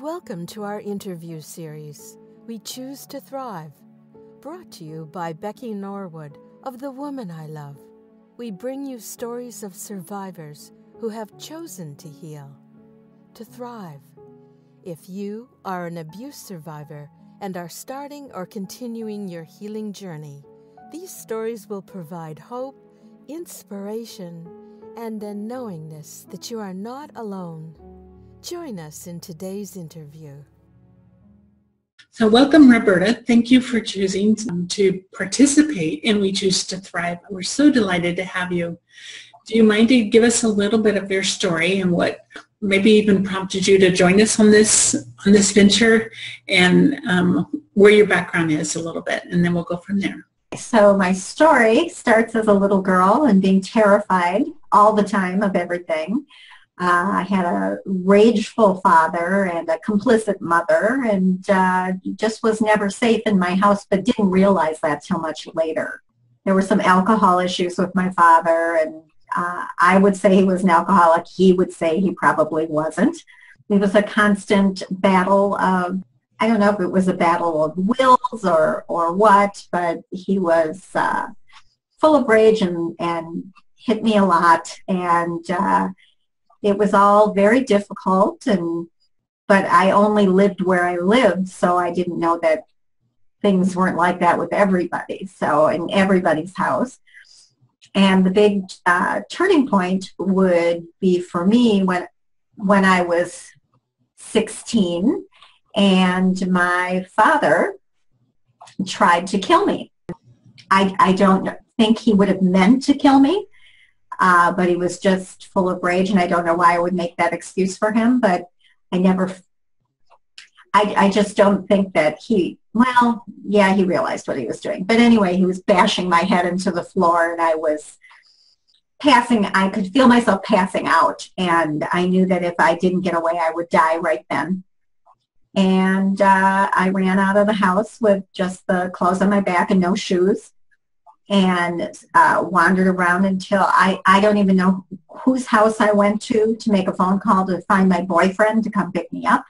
Welcome to our interview series, We Choose to Thrive, brought to you by Becky Norwood of The Woman I Love. We bring you stories of survivors who have chosen to heal, to thrive. If you are an abuse survivor and are starting or continuing your healing journey, these stories will provide hope, inspiration, and a knowingness that you are not alone. Join us in today's interview. So welcome, Roberta. Thank you for choosing to participate in We Choose to Thrive. We're so delighted to have you. Do you mind to give us a little bit of your story and what maybe even prompted you to join us on this on this venture and um, where your background is a little bit, and then we'll go from there. So my story starts as a little girl and being terrified all the time of everything. Uh, I had a rageful father and a complicit mother and uh, just was never safe in my house but didn't realize that till much later. There were some alcohol issues with my father and uh, I would say he was an alcoholic. He would say he probably wasn't. It was a constant battle of, I don't know if it was a battle of wills or, or what, but he was uh, full of rage and, and hit me a lot. And uh, it was all very difficult and but I only lived where I lived so I didn't know that things weren't like that with everybody so in everybody's house and the big uh, turning point would be for me when when I was 16 and my father tried to kill me. I, I don't think he would have meant to kill me, uh, but he was just full of rage, and I don't know why I would make that excuse for him, but I never, I, I just don't think that he, well, yeah, he realized what he was doing. But anyway, he was bashing my head into the floor, and I was passing, I could feel myself passing out, and I knew that if I didn't get away, I would die right then. And uh, I ran out of the house with just the clothes on my back and no shoes and uh, wandered around until I, I don't even know whose house I went to to make a phone call to find my boyfriend to come pick me up.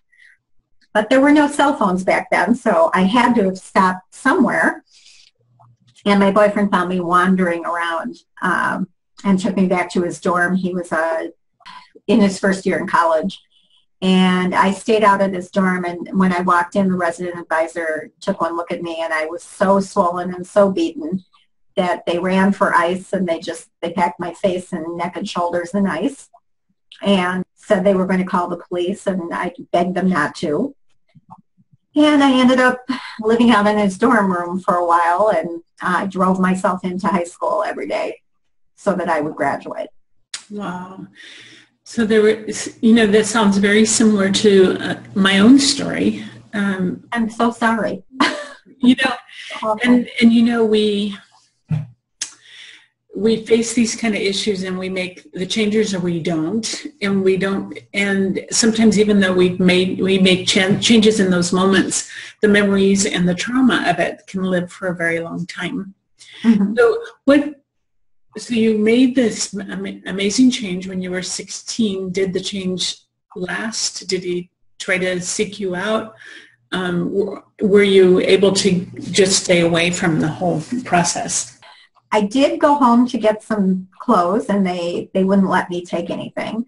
But there were no cell phones back then, so I had to have stopped somewhere. And my boyfriend found me wandering around um, and took me back to his dorm. He was uh, in his first year in college. And I stayed out at his dorm, and when I walked in, the resident advisor took one look at me, and I was so swollen and so beaten that they ran for ice and they just they packed my face and neck and shoulders in ice and said they were going to call the police and I begged them not to. And I ended up living out in his dorm room for a while and I drove myself into high school every day so that I would graduate. Wow. So there were, you know, that sounds very similar to uh, my own story. Um, I'm so sorry. you know, and, and you know, we, we face these kind of issues and we make the changes or we don't. And we don't and sometimes even though we've made we make ch- changes in those moments the memories and the trauma of it can live for a very long time. Mm-hmm. so what so you made this amazing change when you were 16 did the change last? Did he try to seek you out? Um, were you able to just stay away from the whole process I did go home to get some clothes and they, they wouldn't let me take anything.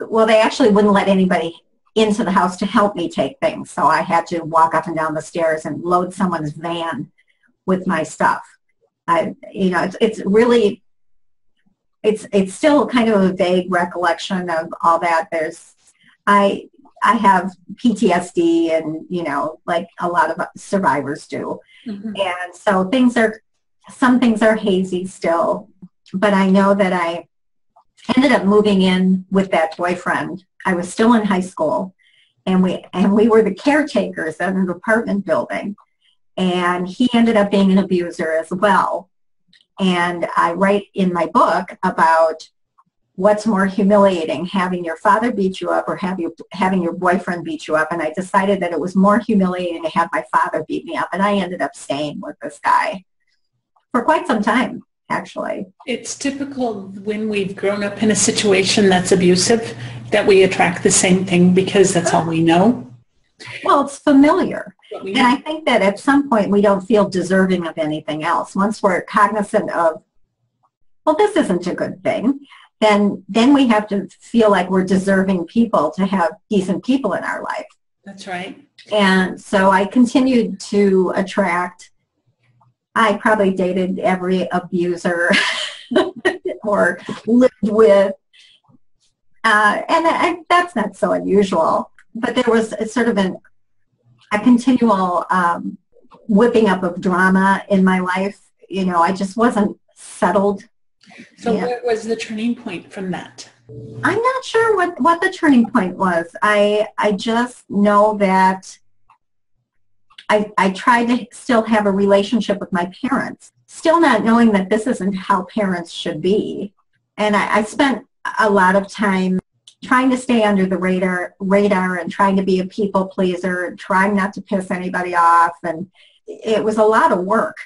Well, they actually wouldn't let anybody into the house to help me take things. So I had to walk up and down the stairs and load someone's van with my stuff. I, you know, it's, it's really, it's, it's still kind of a vague recollection of all that. There's, I, I have PTSD and, you know, like a lot of survivors do. Mm-hmm. And so things are some things are hazy still, but I know that I ended up moving in with that boyfriend. I was still in high school and we and we were the caretakers at an apartment building and he ended up being an abuser as well. And I write in my book about what's more humiliating, having your father beat you up or have you, having your boyfriend beat you up. And I decided that it was more humiliating to have my father beat me up. And I ended up staying with this guy for quite some time. actually. It's typical when we've grown up in a situation that's abusive that we attract the same thing because that's all we know. Well, it's familiar. We and I think that at some point we don't feel deserving of anything else. Once we're cognizant of, well, this isn't a good thing, then then we have to feel like we're deserving people to have decent people in our life. That's right. And so I continued to attract I probably dated every abuser or lived with. Uh, and I, that's not so unusual. But there was sort of an, a continual um, whipping up of drama in my life. You know, I just wasn't settled. So yeah. what was the turning point from that? I'm not sure what, what the turning point was. I, I just know that I, I tried to still have a relationship with my parents, still not knowing that this isn't how parents should be. And I, I spent a lot of time trying to stay under the radar, radar and trying to be a people pleaser and trying not to piss anybody off. And it was a lot of work.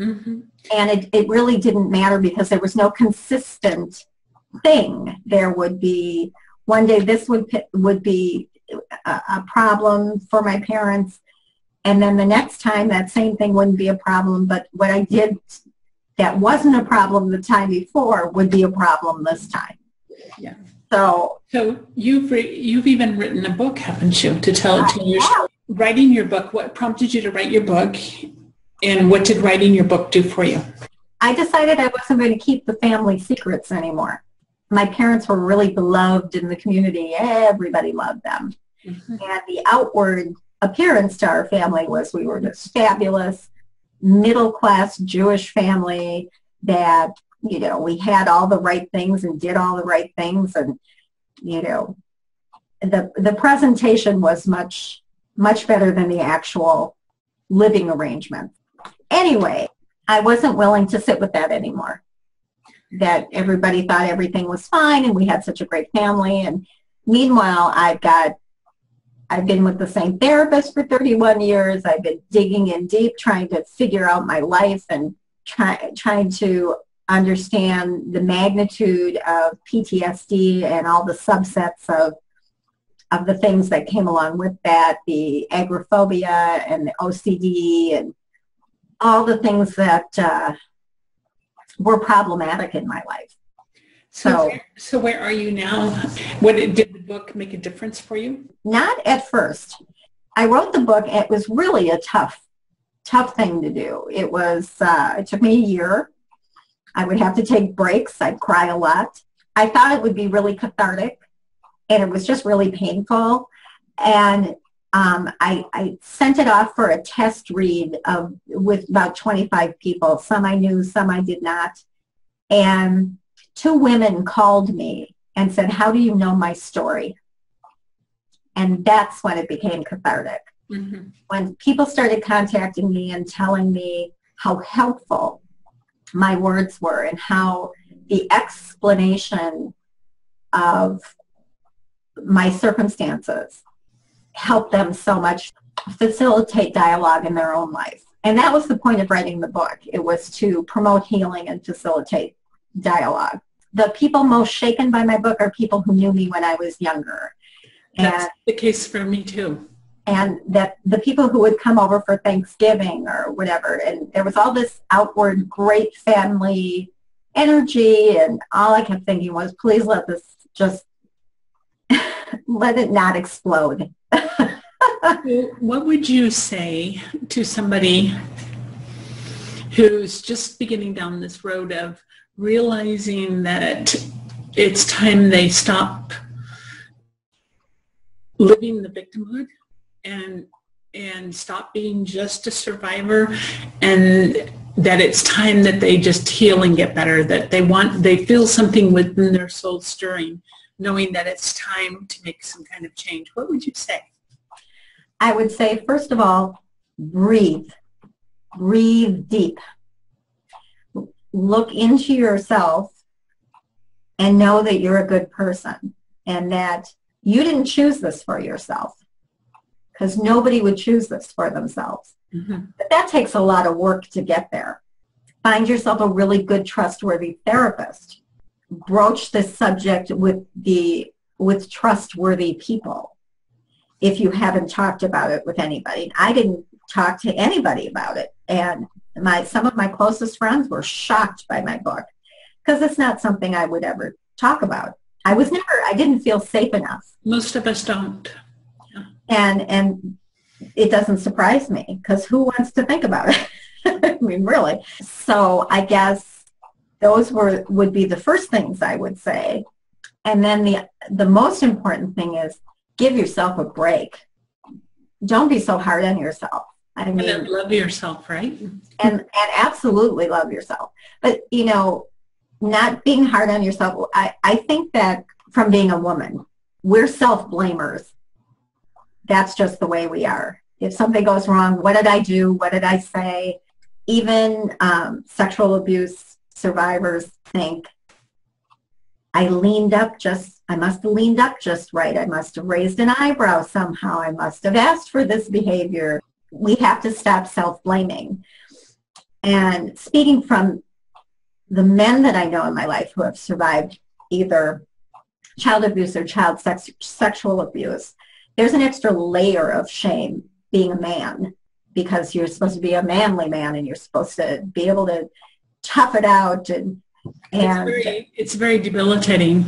Mm-hmm. And it, it really didn't matter because there was no consistent thing. There would be one day this would would be a, a problem for my parents and then the next time that same thing wouldn't be a problem, but what I did that wasn't a problem the time before would be a problem this time. Yeah. So, so you've re- you've even written a book, haven't you, to tell to your? Writing your book, what prompted you to write your book, and what did writing your book do for you? I decided I wasn't going to keep the family secrets anymore. My parents were really beloved in the community; everybody loved them, mm-hmm. and the outward appearance to our family was we were this fabulous middle class Jewish family that, you know, we had all the right things and did all the right things and, you know, the the presentation was much much better than the actual living arrangement. Anyway, I wasn't willing to sit with that anymore. That everybody thought everything was fine and we had such a great family and meanwhile I've got I've been with the same therapist for 31 years. I've been digging in deep, trying to figure out my life and try, trying to understand the magnitude of PTSD and all the subsets of of the things that came along with that, the agoraphobia and the OCD and all the things that uh, were problematic in my life. So, so where, so where are you now? What did the book make a difference for you? Not at first. I wrote the book. It was really a tough, tough thing to do. It was. Uh, it took me a year. I would have to take breaks. I'd cry a lot. I thought it would be really cathartic, and it was just really painful. And um, I, I, sent it off for a test read of with about 25 people. Some I knew, some I did not. And two women called me and said, how do you know my story? And that's when it became cathartic. Mm-hmm. When people started contacting me and telling me how helpful my words were and how the explanation of my circumstances helped them so much facilitate dialogue in their own life. And that was the point of writing the book. It was to promote healing and facilitate dialogue. The people most shaken by my book are people who knew me when I was younger. That's and, the case for me too. And that the people who would come over for Thanksgiving or whatever, and there was all this outward great family energy, and all I kept thinking was, please let this just let it not explode. what would you say to somebody who's just beginning down this road of realizing that it's time they stop living the victimhood and and stop being just a survivor and that it's time that they just heal and get better that they want they feel something within their soul stirring knowing that it's time to make some kind of change. What would you say? I would say first of all breathe. Breathe deep look into yourself and know that you're a good person and that you didn't choose this for yourself because nobody would choose this for themselves. Mm-hmm. But that takes a lot of work to get there. find yourself a really good, trustworthy therapist. Broach this subject with the with trustworthy people. If you haven't talked about it with anybody, I didn't talk to anybody about it, and my some of my closest friends were shocked by my book because it's not something I would ever talk about. I was never, I didn't feel safe enough. Most of us don't. Yeah. And and it doesn't surprise me because who wants to think about it? I mean, really. So I guess those were would be the first things I would say. And then the the most important thing is give yourself a break. Don't be so hard on yourself. I mean, and love yourself, right? And and absolutely love yourself. But you know, not being hard on yourself. I, I think that from being a woman, we're self-blamers. That's just the way we are. If something goes wrong, what did I do? What did I say? Even um, sexual abuse survivors think, I leaned up just, I must have leaned up just right. I must have raised an eyebrow somehow. I must have asked for this behavior. We have to stop self-blaming. And speaking from the men that I know in my life who have survived either child abuse or child sex, sexual abuse, there's an extra layer of shame being a man because you're supposed to be a manly man and you're supposed to be able to tough it out and and it's very, it's very debilitating.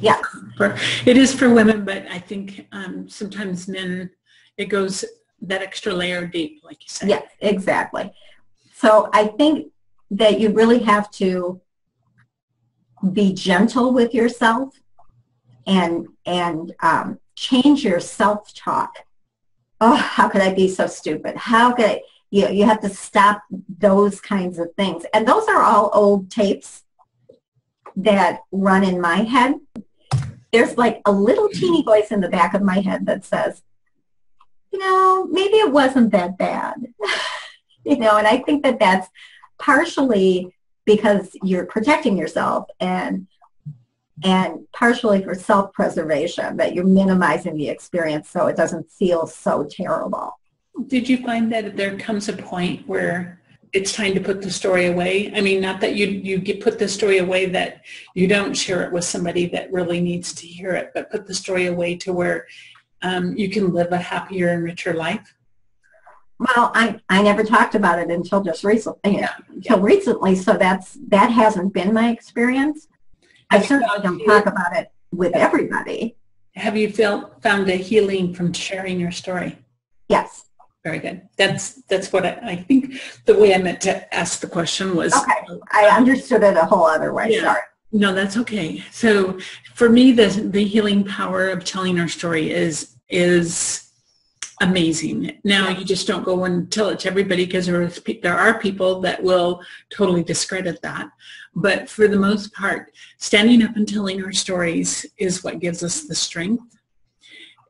Yeah, for, it is for women, but I think um, sometimes men it goes that extra layer deep, like you said. Yes, exactly. So I think that you really have to be gentle with yourself and and um, change your self-talk. Oh, how could I be so stupid? How could I? You, you have to stop those kinds of things. And those are all old tapes that run in my head. There's like a little teeny voice in the back of my head that says, you know, maybe it wasn't that bad. you know, and I think that that's partially because you're protecting yourself and and partially for self-preservation that you're minimizing the experience so it doesn't feel so terrible. Did you find that there comes a point where it's time to put the story away? I mean, not that you you get put the story away that you don't share it with somebody that really needs to hear it, but put the story away to where um, you can live a happier and richer life. Well, I, I never talked about it until just recently. Yeah. Until recently, so that's that hasn't been my experience. I certainly don't talk about it with everybody. Have you felt found a healing from sharing your story? Yes. Very good. That's that's what I, I think the way I meant to ask the question was. Okay, I understood it a whole other way. Yeah. Sorry. No, that's okay. So for me, the the healing power of telling our story is is amazing. Now you just don't go and tell it to everybody because there, there are people that will totally discredit that. But for the most part, standing up and telling our stories is what gives us the strength.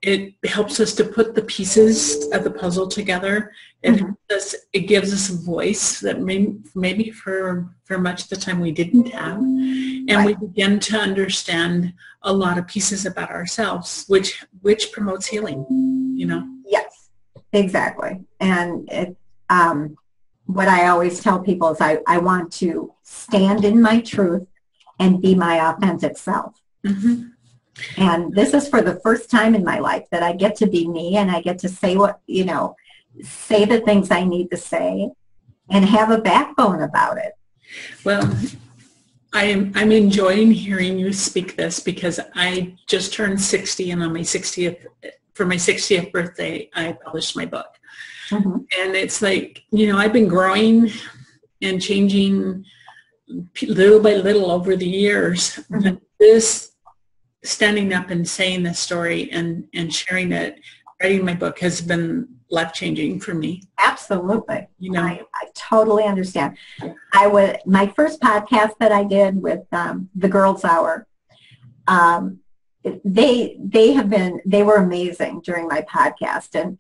It helps us to put the pieces of the puzzle together. It, mm-hmm. us, it gives us a voice that may, maybe for, for much of the time we didn't have. And right. we begin to understand a lot of pieces about ourselves, which, which promotes healing, you know. Yes, exactly. And it, um, what I always tell people is I, I want to stand in my truth and be my authentic self. Mm-hmm. And this is for the first time in my life that I get to be me and I get to say what, you know, say the things I need to say and have a backbone about it. Well, I am I'm enjoying hearing you speak this because I just turned 60 and on my 60th for my 60th birthday, I published my book. Mm-hmm. And it's like, you know, I've been growing and changing little by little over the years. Mm-hmm. This standing up and saying this story and, and sharing it, writing my book has been life changing for me. Absolutely. You know, I, I totally understand. I would, my first podcast that I did with um, the Girls Hour, um, they they have been they were amazing during my podcast and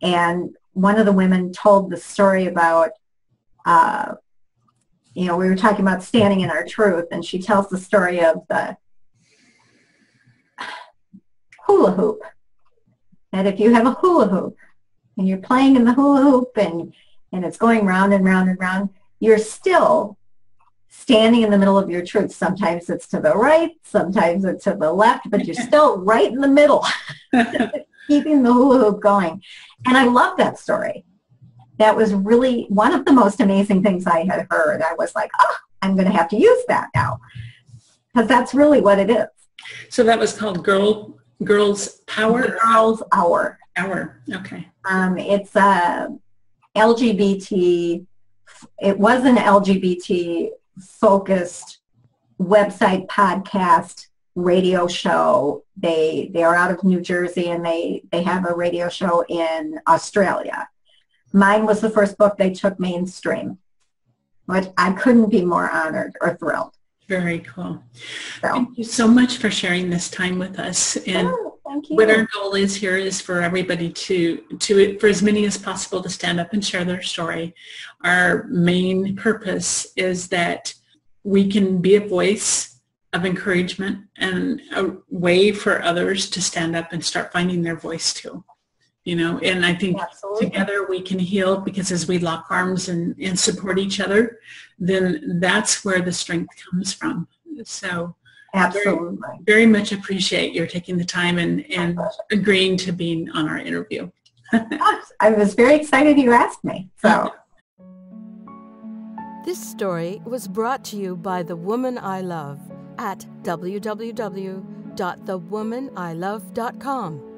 and one of the women told the story about uh, you know we were talking about standing in our truth and she tells the story of the hula hoop that if you have a hula hoop and you're playing in the hula hoop and and it's going round and round and round you're still standing in the middle of your truth. Sometimes it's to the right, sometimes it's to the left, but you're still right in the middle, keeping the hula hoop going. And I love that story. That was really one of the most amazing things I had heard. I was like, oh, I'm going to have to use that now. Because that's really what it is. So that was called Girl Girls Power? Girls Hour. Hour, okay. Um, it's a LGBT, it was an LGBT focused website, podcast, radio show. They they are out of New Jersey and they they have a radio show in Australia. Mine was the first book they took mainstream, which I couldn't be more honored or thrilled. Very cool. So. Thank you so much for sharing this time with us. And oh, what our goal is here is for everybody to, to, for as many as possible to stand up and share their story. Our main purpose is that we can be a voice of encouragement and a way for others to stand up and start finding their voice too you know and i think Absolutely. together we can heal because as we lock arms and, and support each other then that's where the strength comes from so Absolutely. Very, very much appreciate your taking the time and, and agreeing to being on our interview. I was very excited you asked me. So This story was brought to you by The Woman I Love at www.thewomanilove.com.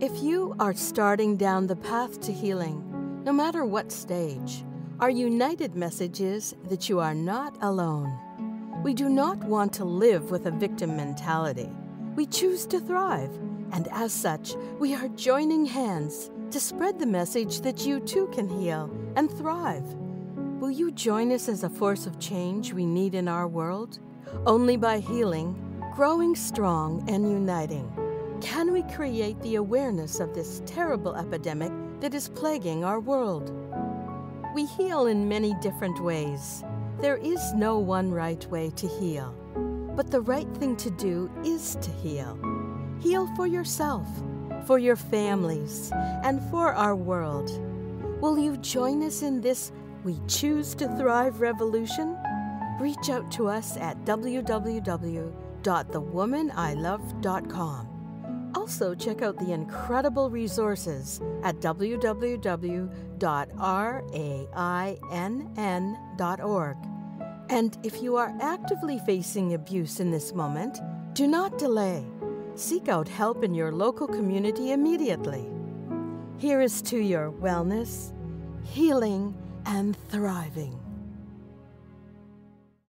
If you are starting down the path to healing, no matter what stage, our united message is that you are not alone. We do not want to live with a victim mentality. We choose to thrive, and as such, we are joining hands to spread the message that you too can heal and thrive. Will you join us as a force of change we need in our world? Only by healing, growing strong, and uniting can we create the awareness of this terrible epidemic that is plaguing our world. We heal in many different ways. There is no one right way to heal, but the right thing to do is to heal. Heal for yourself, for your families, and for our world. Will you join us in this We Choose to Thrive revolution? Reach out to us at www.thewomanilove.com. Also, check out the incredible resources at www.rainn.org. And if you are actively facing abuse in this moment, do not delay. Seek out help in your local community immediately. Here is to your wellness, healing, and thriving.